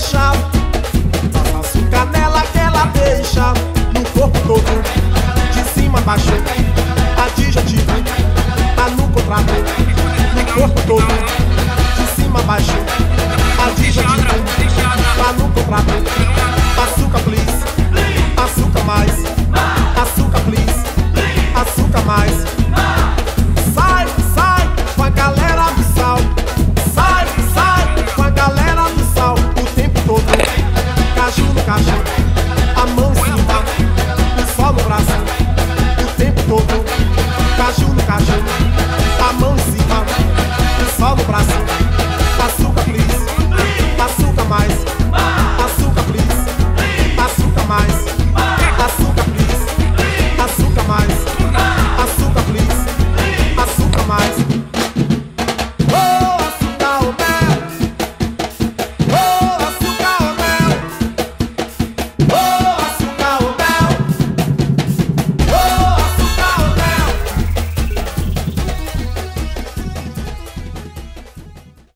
deixa contact.